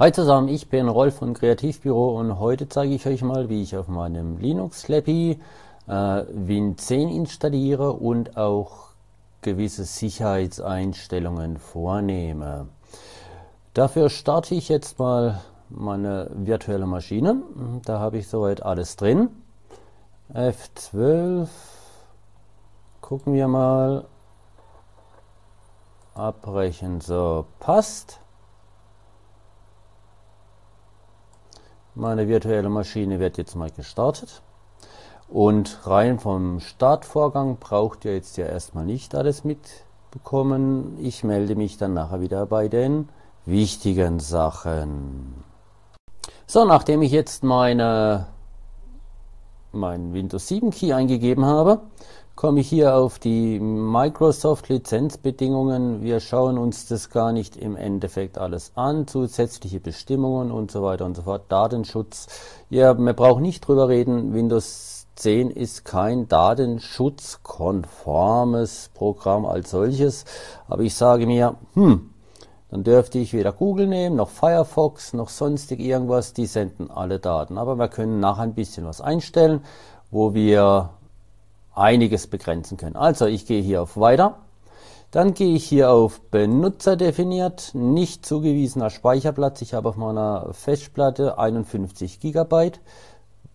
Hi zusammen, ich bin Rolf von Kreativbüro und heute zeige ich euch mal, wie ich auf meinem Linux Slappy äh, Win 10 installiere und auch gewisse Sicherheitseinstellungen vornehme. Dafür starte ich jetzt mal meine virtuelle Maschine. Da habe ich soweit alles drin. F12. Gucken wir mal. Abbrechen. So, passt. Meine virtuelle Maschine wird jetzt mal gestartet. Und rein vom Startvorgang braucht ihr jetzt ja erstmal nicht alles mitbekommen. Ich melde mich dann nachher wieder bei den wichtigen Sachen. So, nachdem ich jetzt meine, meinen Windows 7 Key eingegeben habe, komme ich hier auf die Microsoft Lizenzbedingungen. Wir schauen uns das gar nicht im Endeffekt alles an. Zusätzliche Bestimmungen und so weiter und so fort. Datenschutz. Ja, wir brauchen nicht drüber reden. Windows 10 ist kein datenschutzkonformes Programm als solches. Aber ich sage mir, hm, dann dürfte ich weder Google nehmen, noch Firefox, noch sonstig irgendwas. Die senden alle Daten. Aber wir können nachher ein bisschen was einstellen, wo wir einiges begrenzen können. Also ich gehe hier auf Weiter. Dann gehe ich hier auf Benutzer definiert, nicht zugewiesener Speicherplatz. Ich habe auf meiner Festplatte 51 GB.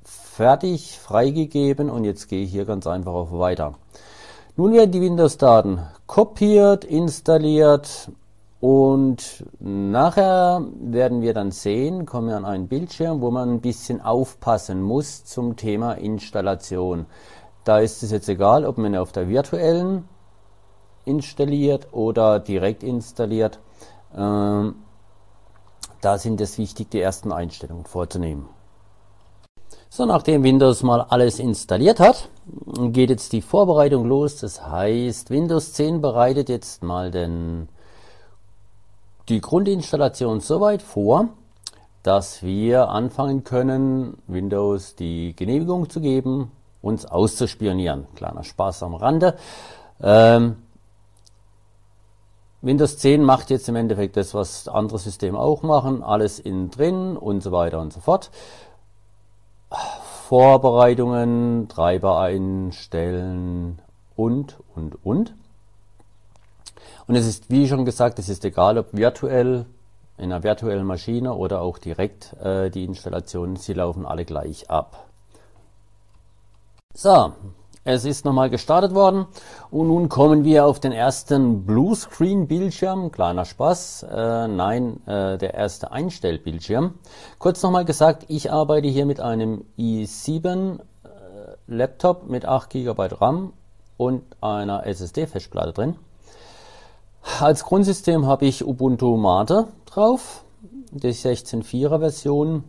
Fertig, freigegeben und jetzt gehe ich hier ganz einfach auf Weiter. Nun werden die Windows-Daten kopiert, installiert und nachher werden wir dann sehen, kommen wir an einen Bildschirm, wo man ein bisschen aufpassen muss zum Thema Installation. Da ist es jetzt egal, ob man auf der virtuellen installiert oder direkt installiert. Ähm, da sind es wichtig, die ersten Einstellungen vorzunehmen. So, nachdem Windows mal alles installiert hat, geht jetzt die Vorbereitung los. Das heißt, Windows 10 bereitet jetzt mal den, die Grundinstallation soweit vor, dass wir anfangen können, Windows die Genehmigung zu geben, uns auszuspionieren. Kleiner Spaß am Rande. Ähm, Windows 10 macht jetzt im Endeffekt das, was andere Systeme auch machen, alles innen drin und so weiter und so fort. Vorbereitungen, Treiber einstellen und, und, und. Und es ist, wie schon gesagt, es ist egal, ob virtuell, in einer virtuellen Maschine oder auch direkt äh, die Installationen, sie laufen alle gleich ab. So, es ist nochmal gestartet worden und nun kommen wir auf den ersten Bluescreen-Bildschirm. Kleiner Spaß, äh, nein, äh, der erste Einstellbildschirm. Kurz nochmal gesagt, ich arbeite hier mit einem i7 äh, Laptop mit 8 GB RAM und einer SSD-Festplatte drin. Als Grundsystem habe ich Ubuntu Mate drauf, die 16.4er Version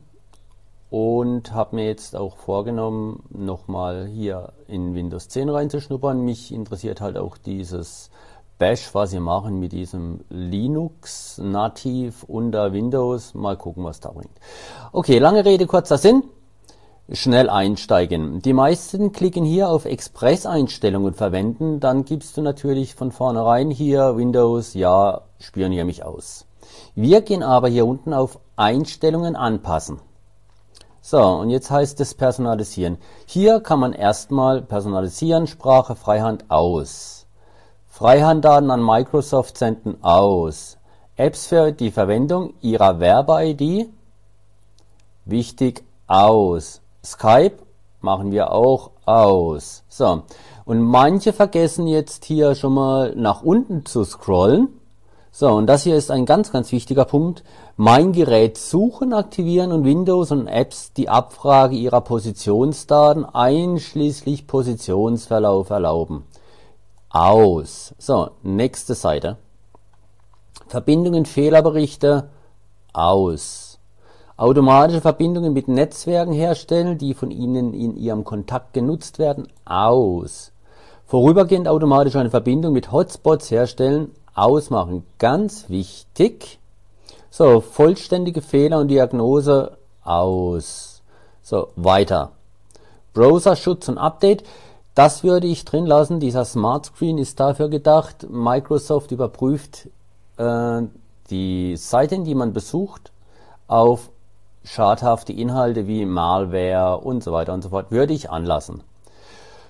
und habe mir jetzt auch vorgenommen, nochmal hier in Windows 10 reinzuschnuppern. Mich interessiert halt auch dieses Bash, was sie machen mit diesem Linux nativ unter Windows. Mal gucken, was da bringt. Okay, lange Rede, kurzer Sinn. Schnell einsteigen. Die meisten klicken hier auf Express-Einstellungen verwenden. Dann gibst du natürlich von vornherein hier Windows, ja, spioniere mich aus. Wir gehen aber hier unten auf Einstellungen anpassen. So, und jetzt heißt es personalisieren. Hier kann man erstmal personalisieren, Sprache Freihand aus. Freihanddaten an Microsoft senden aus. Apps für die Verwendung ihrer Werbe-ID, wichtig, aus. Skype machen wir auch aus. So, und manche vergessen jetzt hier schon mal nach unten zu scrollen. So, und das hier ist ein ganz, ganz wichtiger Punkt. Mein Gerät suchen, aktivieren und Windows und Apps die Abfrage ihrer Positionsdaten einschließlich Positionsverlauf erlauben. Aus. So, nächste Seite. Verbindungen, Fehlerberichte. Aus. Automatische Verbindungen mit Netzwerken herstellen, die von Ihnen in Ihrem Kontakt genutzt werden. Aus. Vorübergehend automatisch eine Verbindung mit Hotspots herstellen ausmachen. Ganz wichtig. So, vollständige Fehler und Diagnose aus. So, weiter. Browser-Schutz und Update. Das würde ich drin lassen. Dieser Smart Screen ist dafür gedacht. Microsoft überprüft äh, die Seiten, die man besucht, auf schadhafte Inhalte wie Malware und so weiter und so fort würde ich anlassen.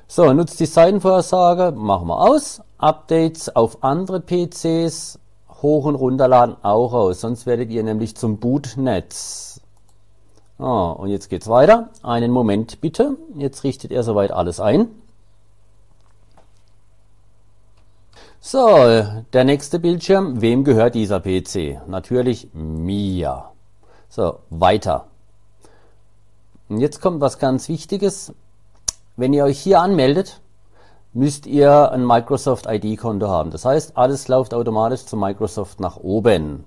So, nutzt die Seitenvorhersage, machen wir aus. Updates auf andere PCs hoch und runterladen auch aus, sonst werdet ihr nämlich zum Bootnetz. Ah, und jetzt geht's weiter. Einen Moment bitte. Jetzt richtet er soweit alles ein. So, der nächste Bildschirm. Wem gehört dieser PC? Natürlich mir. So, weiter. Und jetzt kommt was ganz Wichtiges. Wenn ihr euch hier anmeldet, müsst ihr ein Microsoft ID-Konto haben. Das heißt, alles läuft automatisch zu Microsoft nach oben.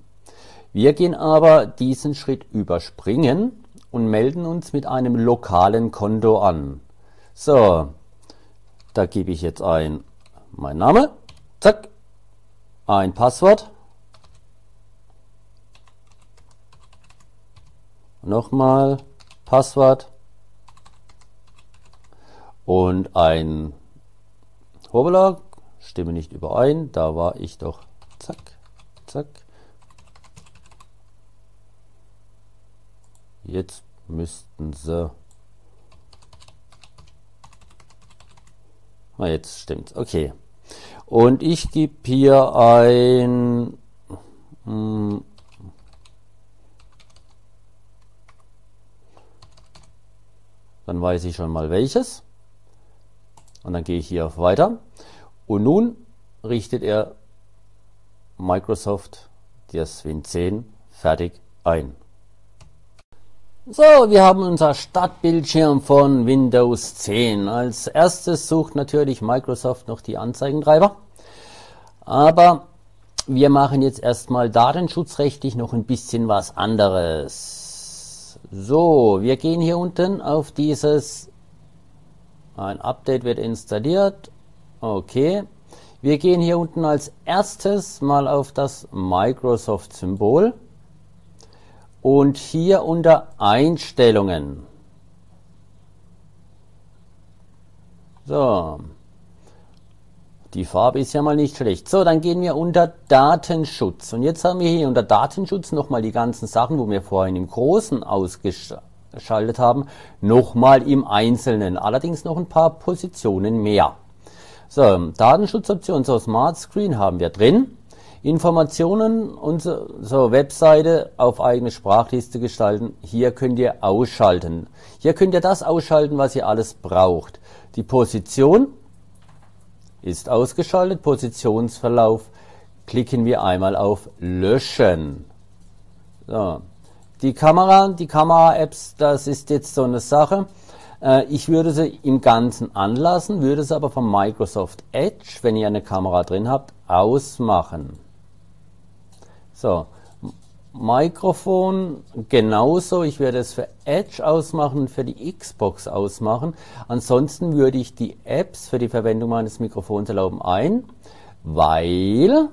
Wir gehen aber diesen Schritt überspringen und melden uns mit einem lokalen Konto an. So, da gebe ich jetzt ein mein Name, zack, ein Passwort, nochmal Passwort und ein Hoppala, stimme nicht überein, da war ich doch, zack, zack. Jetzt müssten sie, na jetzt stimmt's, okay. Und ich gebe hier ein, hm, dann weiß ich schon mal welches. Und dann gehe ich hier auf Weiter. Und nun richtet er Microsoft das Win 10 fertig ein. So, wir haben unser Startbildschirm von Windows 10. Als erstes sucht natürlich Microsoft noch die Anzeigentreiber. Aber wir machen jetzt erstmal datenschutzrechtlich noch ein bisschen was anderes. So, wir gehen hier unten auf dieses ein Update wird installiert. Okay. Wir gehen hier unten als erstes mal auf das Microsoft-Symbol und hier unter Einstellungen. So. Die Farbe ist ja mal nicht schlecht. So, dann gehen wir unter Datenschutz. Und jetzt haben wir hier unter Datenschutz nochmal die ganzen Sachen, wo wir vorhin im Großen ausgeschaltet geschaltet haben, nochmal im Einzelnen. Allerdings noch ein paar Positionen mehr. So, Datenschutzoption, so Smart Screen haben wir drin. Informationen, unsere Webseite auf eigene Sprachliste gestalten. Hier könnt ihr ausschalten. Hier könnt ihr das ausschalten, was ihr alles braucht. Die Position ist ausgeschaltet. Positionsverlauf klicken wir einmal auf Löschen. So. Die Kamera, die Kamera-Apps, das ist jetzt so eine Sache. Äh, ich würde sie im Ganzen anlassen, würde sie aber vom Microsoft Edge, wenn ihr eine Kamera drin habt, ausmachen. So, Mikrofon genauso. Ich werde es für Edge ausmachen, für die Xbox ausmachen. Ansonsten würde ich die Apps für die Verwendung meines Mikrofons erlauben ein, weil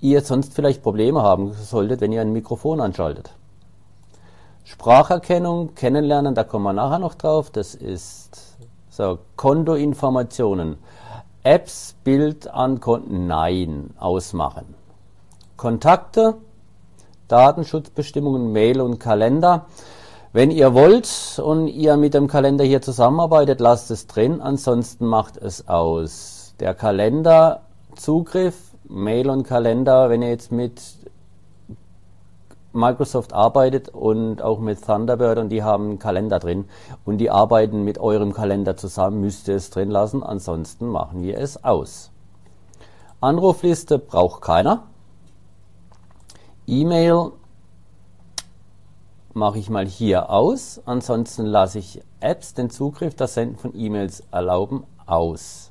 ihr sonst vielleicht Probleme haben solltet, wenn ihr ein Mikrofon anschaltet. Spracherkennung, kennenlernen, da kommen wir nachher noch drauf. Das ist so Kontoinformationen. Apps, Bild an Konten, nein, ausmachen. Kontakte, Datenschutzbestimmungen, Mail und Kalender. Wenn ihr wollt und ihr mit dem Kalender hier zusammenarbeitet, lasst es drin, ansonsten macht es aus. Der Kalenderzugriff, Mail und Kalender, wenn ihr jetzt mit Microsoft arbeitet und auch mit Thunderbird und die haben einen Kalender drin und die arbeiten mit eurem Kalender zusammen, müsst ihr es drin lassen, ansonsten machen wir es aus. Anrufliste braucht keiner. E-Mail mache ich mal hier aus, ansonsten lasse ich Apps den Zugriff, das Senden von E-Mails erlauben, aus.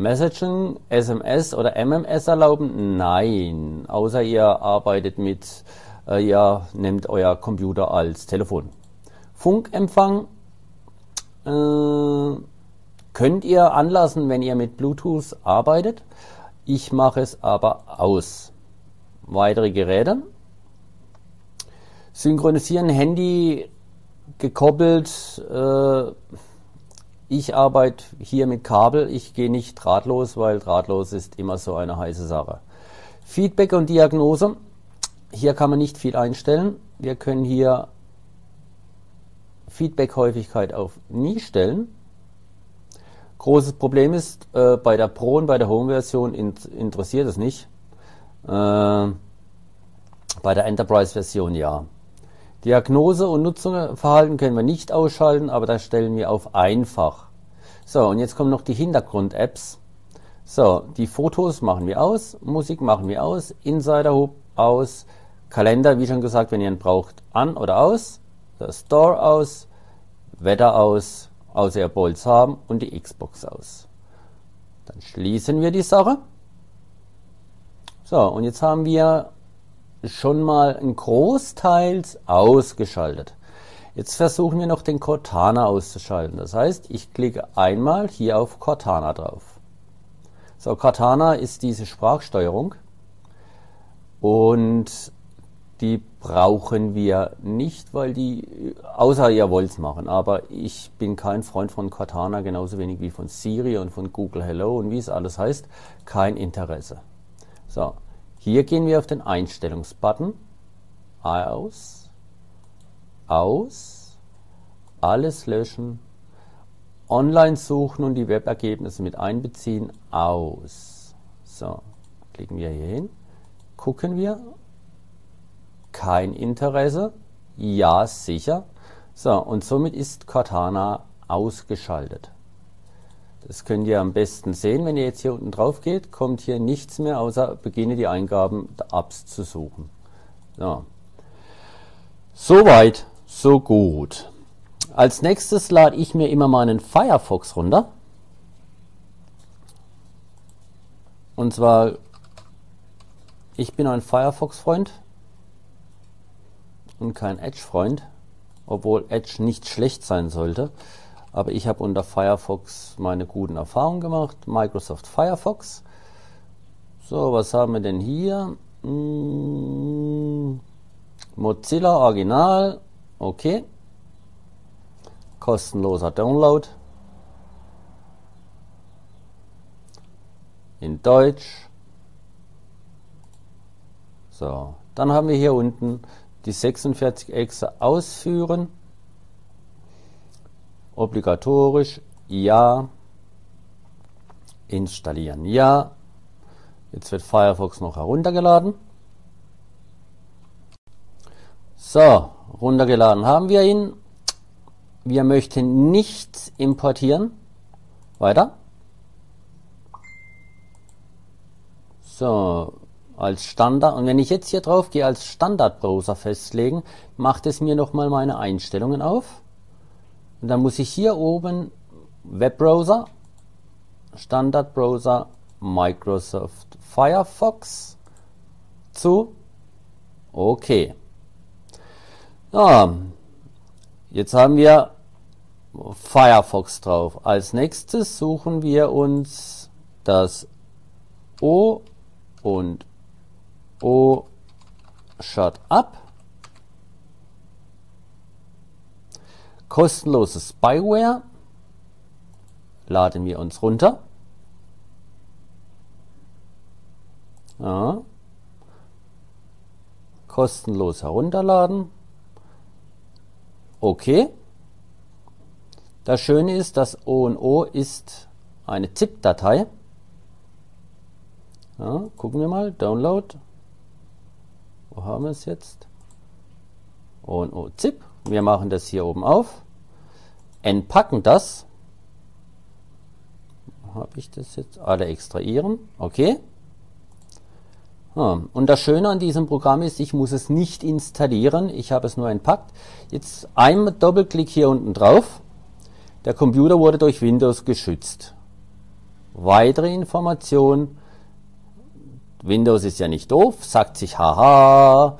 Messaging, SMS oder MMS erlauben? Nein, außer ihr arbeitet mit, äh, ihr nehmt euer Computer als Telefon. Funkempfang äh, könnt ihr anlassen, wenn ihr mit Bluetooth arbeitet. Ich mache es aber aus. Weitere Geräte. Synchronisieren Handy gekoppelt. Äh, ich arbeite hier mit Kabel, ich gehe nicht drahtlos, weil drahtlos ist immer so eine heiße Sache. Feedback und Diagnose. hier kann man nicht viel einstellen. Wir können hier Feedback-Häufigkeit auf nie stellen. Großes Problem ist, äh, bei der Pro und bei der Home-Version in, interessiert es nicht. Äh, bei der Enterprise-Version ja. Diagnose und Nutzungsverhalten können wir nicht ausschalten, aber da stellen wir auf einfach. So, und jetzt kommen noch die Hintergrund-Apps. So, die Fotos machen wir aus, Musik machen wir aus, Insider Hub aus, Kalender, wie schon gesagt, wenn ihr ihn braucht, an oder aus, das Store aus, Wetter aus, außer ihr Bolts haben und die Xbox aus. Dann schließen wir die Sache. So, und jetzt haben wir schon mal ein Großteil ausgeschaltet. Jetzt versuchen wir noch den Cortana auszuschalten. Das heißt, ich klicke einmal hier auf Cortana drauf. So, Cortana ist diese Sprachsteuerung und die brauchen wir nicht, weil die, außer ihr wollt es machen, aber ich bin kein Freund von Cortana, genauso wenig wie von Siri und von Google Hello und wie es alles heißt, kein Interesse. So, hier gehen wir auf den Einstellungsbutton. Aus. Aus. Alles löschen. Online suchen und die Webergebnisse mit einbeziehen. Aus. So, klicken wir hier hin. Gucken wir. Kein Interesse. Ja, sicher. So, und somit ist Cortana ausgeschaltet. Das könnt ihr am besten sehen, wenn ihr jetzt hier unten drauf geht, kommt hier nichts mehr, außer beginne die Eingaben der Apps zu suchen. So. Soweit, so gut. Als nächstes lade ich mir immer meinen Firefox runter. Und zwar, ich bin ein Firefox-Freund und kein Edge-Freund, obwohl Edge nicht schlecht sein sollte. Aber ich habe unter Firefox meine guten Erfahrungen gemacht. Microsoft Firefox. So, was haben wir denn hier? Hm, Mozilla Original. Okay. Kostenloser Download. In Deutsch. So, dann haben wir hier unten die 46 Exe ausführen. Obligatorisch Ja. Installieren Ja. Jetzt wird Firefox noch heruntergeladen. So, runtergeladen haben wir ihn. Wir möchten nichts importieren. Weiter. So, als Standard. Und wenn ich jetzt hier drauf gehe, als Standardbrowser festlegen, macht es mir nochmal meine Einstellungen auf. Und dann muss ich hier oben Webbrowser, Standardbrowser, Microsoft Firefox zu OK. Ja, jetzt haben wir Firefox drauf. Als nächstes suchen wir uns das O und O Shut Up kostenloses Spyware laden wir uns runter. Ja. Kostenlos herunterladen. Okay. Das Schöne ist, das O&O ist eine ZIP-Datei. Ja, gucken wir mal, Download. Wo haben wir es jetzt? O&O ZIP. Wir machen das hier oben auf, entpacken das. Habe ich das jetzt? Alle extrahieren. Okay. Und das Schöne an diesem Programm ist, ich muss es nicht installieren, ich habe es nur entpackt. Jetzt ein Doppelklick hier unten drauf. Der Computer wurde durch Windows geschützt. Weitere Informationen. Windows ist ja nicht doof, sagt sich, haha,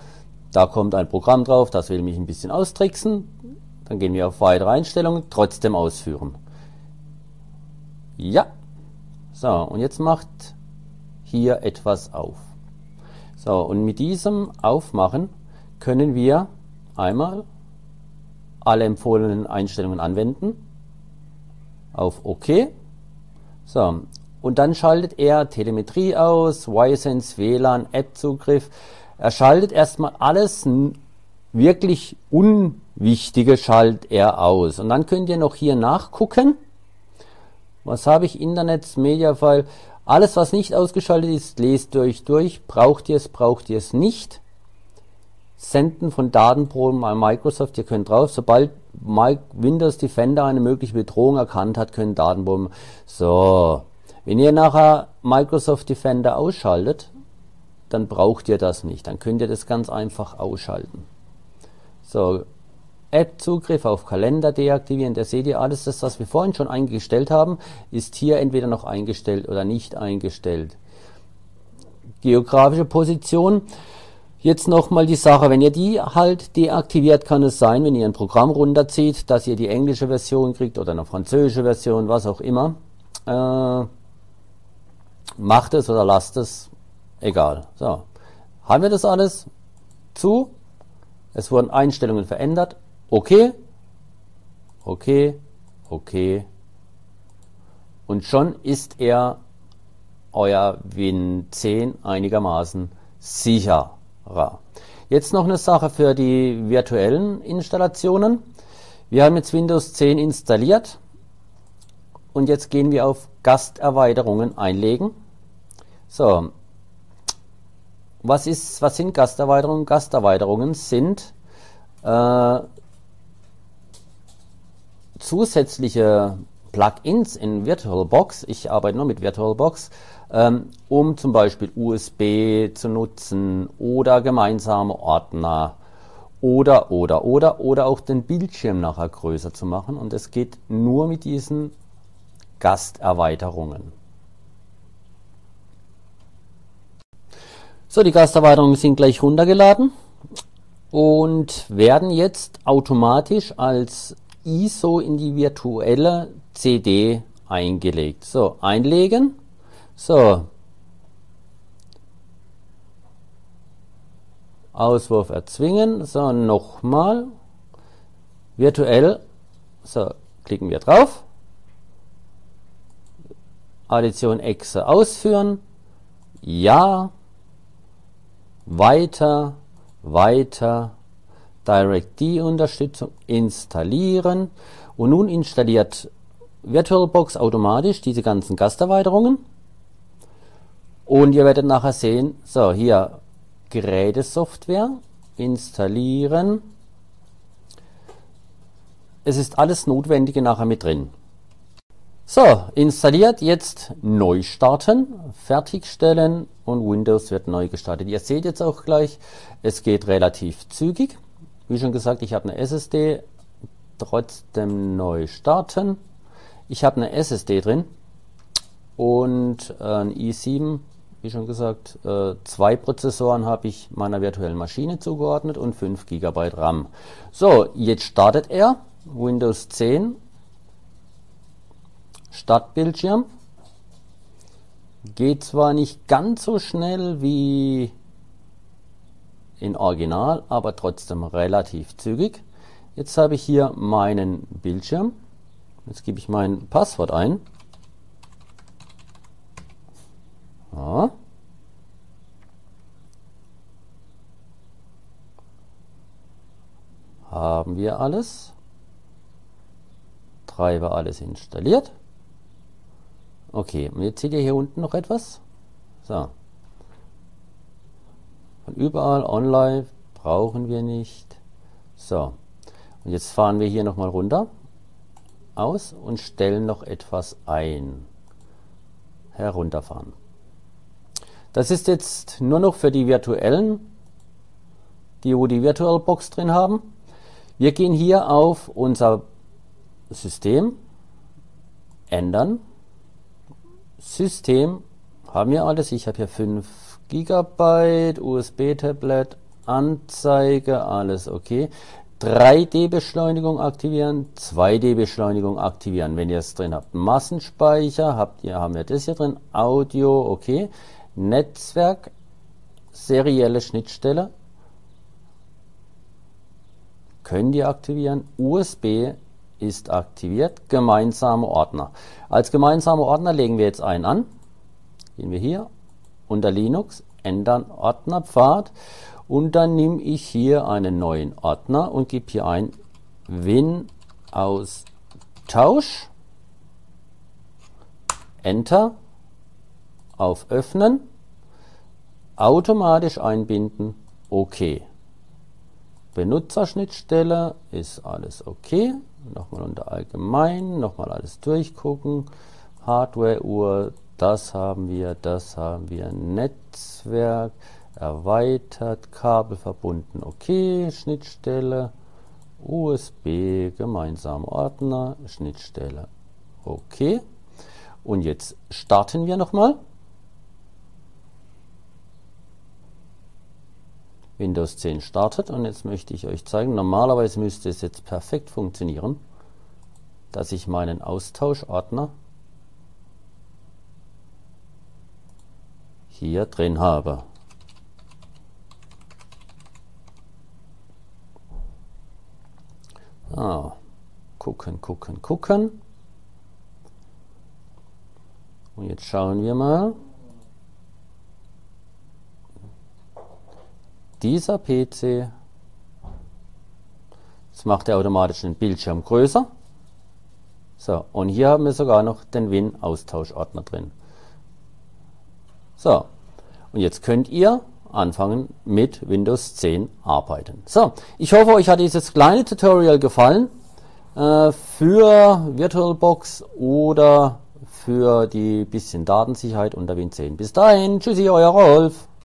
da kommt ein Programm drauf, das will mich ein bisschen austricksen. Dann gehen wir auf weitere Einstellungen, trotzdem ausführen. Ja. So, und jetzt macht hier etwas auf. So, und mit diesem Aufmachen können wir einmal alle empfohlenen Einstellungen anwenden. Auf OK. So, und dann schaltet er Telemetrie aus, YSense, WLAN, App-Zugriff, Er schaltet erstmal alles wirklich Unwichtige schaltet er aus. Und dann könnt ihr noch hier nachgucken. Was habe ich? Internet, Mediafile. Alles, was nicht ausgeschaltet ist, lest euch durch. Braucht ihr es, braucht ihr es nicht. Senden von Datenproben an Microsoft. Ihr könnt drauf. Sobald Windows Defender eine mögliche Bedrohung erkannt hat, können Datenproben. So. Wenn ihr nachher Microsoft Defender ausschaltet, dann braucht ihr das nicht. Dann könnt ihr das ganz einfach ausschalten. So, App-Zugriff auf Kalender deaktivieren. Da seht ihr alles, das, was wir vorhin schon eingestellt haben, ist hier entweder noch eingestellt oder nicht eingestellt. Geografische Position. Jetzt nochmal die Sache, wenn ihr die halt deaktiviert, kann es sein, wenn ihr ein Programm runterzieht, dass ihr die englische Version kriegt oder eine französische Version, was auch immer. Äh, macht es oder lasst es, egal. So, haben wir das alles zu? Es wurden Einstellungen verändert. Okay, okay, okay. Und schon ist er euer Win 10 einigermaßen sicherer. Jetzt noch eine Sache für die virtuellen Installationen. Wir haben jetzt Windows 10 installiert und jetzt gehen wir auf Gasterweiterungen einlegen. So, was, ist, was sind Gasterweiterungen? Gasterweiterungen sind äh, zusätzliche Plugins in VirtualBox. Ich arbeite nur mit VirtualBox, ähm, um zum Beispiel USB zu nutzen oder gemeinsame Ordner oder, oder, oder, oder auch den Bildschirm nachher größer zu machen. Und es geht nur mit diesen Gasterweiterungen. So, die Gasterweiterungen sind gleich runtergeladen und werden jetzt automatisch als ISO in die virtuelle CD eingelegt. So, einlegen. So. Auswurf erzwingen. So, nochmal. Virtuell. So, klicken wir drauf. Addition Exe ausführen. Ja weiter, weiter, DirectD-Unterstützung installieren und nun installiert VirtualBox automatisch diese ganzen Gasterweiterungen und ihr werdet nachher sehen, so hier Gerätesoftware installieren. Es ist alles Notwendige nachher mit drin. So, installiert, jetzt neu starten, fertigstellen und Windows wird neu gestartet. Ihr seht jetzt auch gleich, es geht relativ zügig. Wie schon gesagt, ich habe eine SSD, trotzdem neu starten. Ich habe eine SSD drin und ein i7, wie schon gesagt, äh, zwei Prozessoren habe ich meiner virtuellen Maschine zugeordnet und 5 GB RAM. So, jetzt startet er, Windows 10 Startbildschirm. Geht zwar nicht ganz so schnell wie in Original, aber trotzdem relativ zügig. Jetzt habe ich hier meinen Bildschirm. Jetzt gebe ich mein Passwort ein. Ja. Haben wir alles. Treiber alles installiert. Okay, und jetzt seht ihr hier unten noch etwas. So. Von überall online brauchen wir nicht. So. Und jetzt fahren wir hier nochmal runter aus und stellen noch etwas ein. Herunterfahren. Das ist jetzt nur noch für die virtuellen, die wo die VirtualBox drin haben. Wir gehen hier auf unser System, ändern System haben wir alles. Ich habe hier 5 GB, USB-Tablet, Anzeige, alles okay. 3D-Beschleunigung aktivieren, 2D-Beschleunigung aktivieren, wenn ihr es drin habt. Massenspeicher habt ihr, haben wir das hier drin, Audio, okay. Netzwerk, serielle Schnittstelle, könnt ihr aktivieren. USB ist aktiviert. Gemeinsame Ordner. Als gemeinsame Ordner legen wir jetzt einen an. Gehen wir hier unter Linux, ändern Ordnerpfad und dann nehme ich hier einen neuen Ordner und gebe hier ein Win aus Tausch, Enter, auf Öffnen, automatisch einbinden, OK. Benutzerschnittstelle ist alles okay. Nochmal unter Allgemein, nochmal alles durchgucken. Hardware-Uhr, das haben wir, das haben wir. Netzwerk, erweitert, Kabel verbunden, okay. Schnittstelle, USB, gemeinsam Ordner, Schnittstelle, okay. Und jetzt starten wir nochmal. Windows 10 startet und jetzt möchte ich euch zeigen, normalerweise müsste es jetzt perfekt funktionieren, dass ich meinen Austauschordner hier drin habe. Ah, gucken, gucken, gucken. Und jetzt schauen wir mal. Dieser PC, jetzt macht er automatisch den Bildschirm größer. So, und hier haben wir sogar noch den Win-Austauschordner drin. So, und jetzt könnt ihr anfangen mit Windows 10 arbeiten. So, ich hoffe, euch hat dieses kleine Tutorial gefallen äh, für VirtualBox oder für die bisschen Datensicherheit unter Win 10. Bis dahin, tschüssi, euer Rolf.